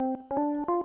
Música